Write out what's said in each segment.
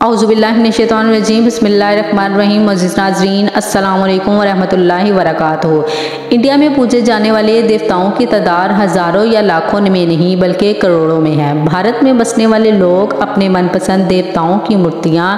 अउज़बिल्लिनशैतरजीम बसमीम मज़ीज़ नाजरीन अल्लाम वरहमल वरक इंडिया में पूजे जाने वाले देवताओं की तादाद हज़ारों या लाखों में नहीं, बल्कि करोड़ों में है। भारत में बसने वाले लोग अपने मनपसंद देवताओं की मूर्तियाँ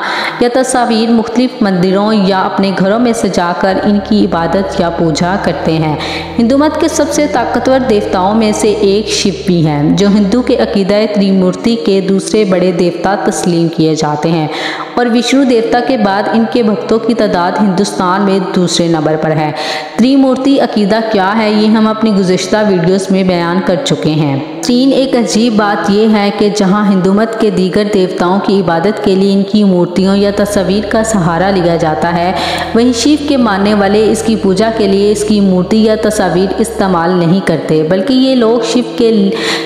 या तस्वीर मुख्तलिफ़ मंदिरों या अपने घरों में सजाकर इनकी इबादत या पूजा करते हैं। हिंदू मत के सबसे ताकतवर देवताओं में से एक शिव भी हैं, जो हिंदू के अकीद त्रिमूर्ति के दूसरे बड़े देवता तस्लीम किए जाते हैं। और विष्णु देवता के बाद इनके भक्तों की तादाद हिंदुस्तान में दूसरे नंबर पर है। त्रिमूर्ति अकीदा क्या है, ये हम अपनी गुज्तर वीडियोस में बयान कर चुके हैं। तीन एक अजीब बात यह है कि जहाँ हिंदू मत के दीगर देवताओं की इबादत के लिए इनकी मूर्तियों या तस्वीर का सहारा लिया जाता है, वहीं शिव के मानने वाले इसकी पूजा के लिए इसकी मूर्ति या तस्वीर इस्तेमाल नहीं करते, बल्कि ये लोग शिव के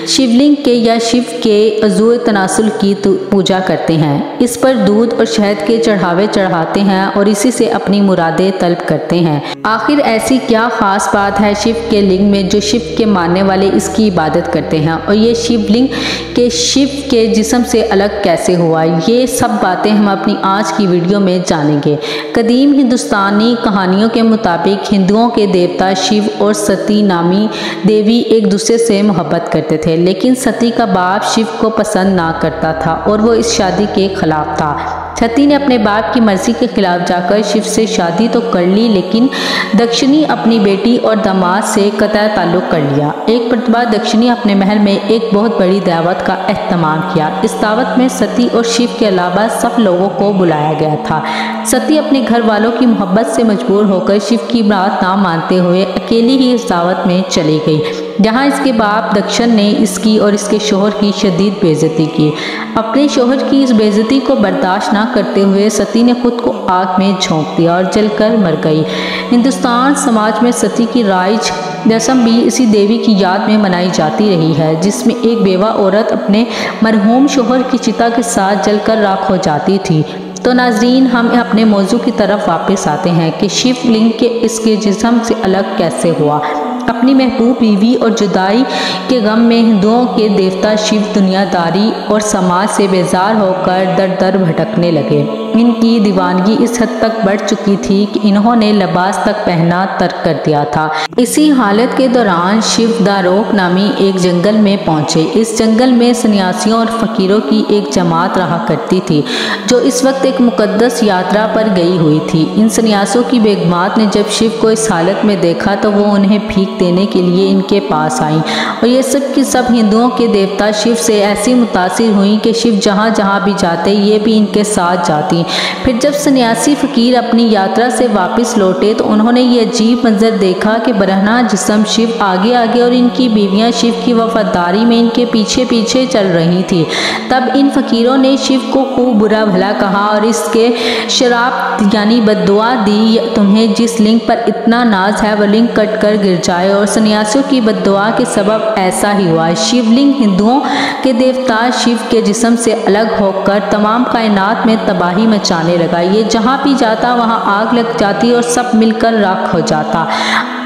शिवलिंग के या शिव के अजू तनासुल की पूजा करते हैं। इस पर दूध और शहद के चढ़ावे चढ़ाते हैं और इसी से अपनी मुरादें तलब करते हैं। आखिर ऐसी क्या खास बात है शिव के लिंग में जो शिव के मानने वाले इसकी इबादत करते हैं? और ये शिवलिंग के शिव के जिसम से अलग कैसे हुआ, ये सब बातें हम अपनी आज की वीडियो में जानेंगे। कदीम हिंदुस्तानी कहानियों के मुताबिक हिंदुओं के देवता शिव और सती नामी देवी एक दूसरे से मोहब्बत करते थे, लेकिन सती का बाप शिव को पसंद ना करता था और वो इस शादी के खिलाफ था। सती ने अपने बाप की मर्ज़ी के खिलाफ जाकर शिव से शादी तो कर ली, लेकिन दक्षिणी अपनी बेटी और दामाद से कतः ताल्लुक कर लिया। एक मरतबा दक्षिणी अपने महल में एक बहुत बड़ी दावत का अहतमाम किया। इस दावत में सती और शिव के अलावा सब लोगों को बुलाया गया था। सती अपने घर वालों की मोहब्बत से मजबूर होकर शिव की बात ना मानते हुए अकेली ही इस दावत में चली गई। जहाँ इसके बाप दक्षिण ने इसकी और इसके शोहर की शदीद बेजती की। अपने शोहर की इस बेजती को बर्दाश्त ना करते हुए सती ने खुद को आग में झोंक दिया और जलकर मर गई। हिंदुस्तान समाज में सती की राइज रस्म भी इसी देवी की याद में मनाई जाती रही है, जिसमें एक बेवा औरत अपने मरहूम शोहर की चिता के साथ जलकर राख हो जाती थी। तो नाजरीन, हम अपने मौजू की तरफ़ वापस आते हैं कि शिव लिंग के इसके जिसम से अलग कैसे हुआ? अपनी महबूब बीवी और जुदाई के गम में हिंदुओं के देवता शिव दुनियादारी और समाज से बेजार होकर दर दर भटकने लगे। इनकी दीवानगी इस हद तक बढ़ चुकी थी कि इन्होंने लबास तक पहना, तर्क कर दिया था। इसी हालत के दौरान शिव दारोक नामी एक जंगल में पहुँचे। इस जंगल में सन्यासियों और फकीरों की एक जमात रहा करती थी, जो इस वक्त एक मुकदस यात्रा पर गई हुई थी। इन सन्यासियों की बेगमात ने जब शिव को इस हालत में देखा तो वो उन्हें भीख देने के लिए इनके पास आई। और ये सब की सब हिंदुओं के देवता शिव से ऐसी मुतासर हुई कि शिव जहाँ जहाँ भी जाते, ये भी इनके साथ जाती। फिर जब सन्यासी फ़कीर अपनी यात्रा से वापस लौटे तो उन्होंने ये अजीब मंजर देखा कि बरहना जिसम शिव आगे आगे और इनकी बीवियाँ शिव की वफादारी में इनके पीछे पीछे चल रही थी। तब इन फ़कीरों ने शिव को खूब बुरा भला कहा और इसके शराब, यानी बदुआ दी, तुम्हें जिस लिंक पर इतना नाज है, वह लिंक कट कर गिर जाए। और सन्यासियों की बदुआ के सबब ऐसा ही हुआ। शिवलिंग हिंदुओं के देवता शिव के जिसम से अलग होकर तमाम कायनात में तबाही मचाने लगा ये जहाँ भी जाता, वहाँ आग लग जाती और सब मिलकर राख हो जाता।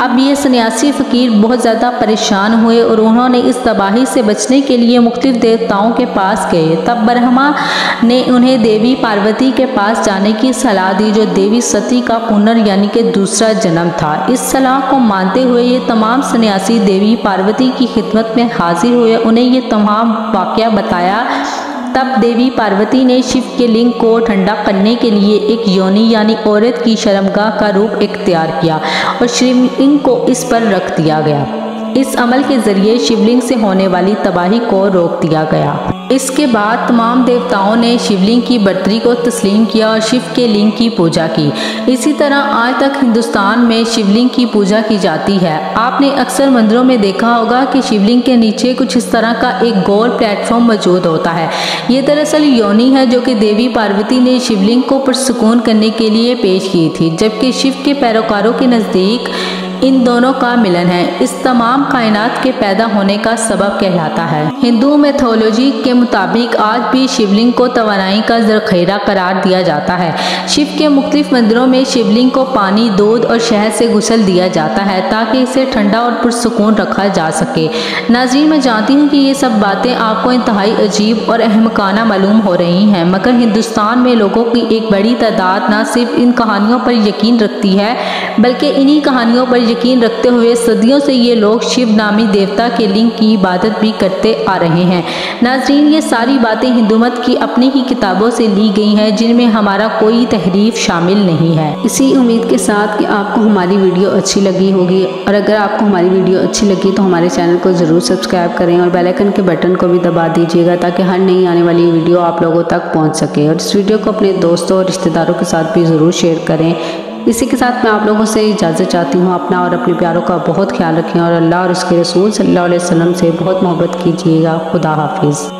अब ये सन्यासी फ़कीर बहुत ज़्यादा परेशान हुए और उन्होंने इस तबाही से बचने के लिए मुख्तलिफ़ देवताओं के पास गए। तब ब्रह्मा ने उन्हें देवी पार्वती के पास जाने की सलाह दी, जो देवी सती का पुनर् यानी कि दूसरा जन्म था। इस सलाह को मानते हुए ये तमाम सन्यासी देवी पार्वती की खिदमत में हाजिर हुए। उन्हें ये तमाम वाक़ बताया तब देवी पार्वती ने शिव के लिंग को ठंडा करने के लिए एक योनि यानी औरत की शर्मगाह का रूप इख्तियार किया और शिवलिंग को इस पर रख दिया गया। इस अमल के ज़रिए शिवलिंग से होने वाली तबाही को रोक दिया गया। इसके बाद तमाम देवताओं ने शिवलिंग की बर्तरी को तस्लीम किया और शिव के लिंग की पूजा की। इसी तरह आज तक हिंदुस्तान में शिवलिंग की पूजा की जाती है। आपने अक्सर मंदिरों में देखा होगा कि शिवलिंग के नीचे कुछ इस तरह का एक गोल प्लेटफॉर्म मौजूद होता है। ये दरअसल योनि है जो कि देवी पार्वती ने शिवलिंग को पुरसकून करने के लिए पेश की थी, जबकि शिव के पैरोकारों के नज़दीक इन दोनों का मिलन है। इस तमाम कायनात के पैदा होने का सबब कहलाता है। हिंदू मेथोलॉजी के मुताबिक आज भी शिवलिंग को तवानाई का जरखेरा करार दिया जाता है। शिव के मुख्तलिफ़ मंदिरों में शिवलिंग को पानी, दूध और शहद से गुसल दिया जाता है ताकि इसे ठंडा और पुरसकून रखा जा सके। नाजरीन, मैं जानती हूँ कि ये सब बातें आपको इंतहाई अजीब और अहमकाना मालूम हो रही हैं, मगर हिंदुस्तान में लोगों की एक बड़ी तादाद न सिर्फ़ इन कहानियों पर यकीन रखती है, बल्कि इन्हीं कहानियों पर यकीन रखते हुए सदियों से ये लोग शिव नामी देवता के लिंग की इबादत भी करते आ रहे हैं। नाजरीन, ये सारी बातें हिंदू मत की अपनी ही किताबों से ली गई हैं, जिनमें हमारा कोई तहरीफ शामिल नहीं है। इसी उम्मीद के साथ कि आपको हमारी वीडियो अच्छी लगी होगी, और अगर आपको हमारी वीडियो अच्छी लगी तो हमारे चैनल को ज़रूर सब्सक्राइब करें, और बेलाइकन के बटन को भी दबा दीजिएगा, ताकि हर नई आने वाली वीडियो आप लोगों तक पहुँच सके। और इस वीडियो को अपने दोस्तों और रिश्तेदारों के साथ भी ज़रूर शेयर करें। इसी के साथ मैं आप लोगों से इजाज़त चाहती हूँ। अपना और अपने प्यारों का बहुत ख्याल रखें और अल्लाह और उसके रसूल सल्लल्लाहु अलैहि वसल्लम से बहुत मोहब्बत कीजिएगा। खुदा हाफिज़।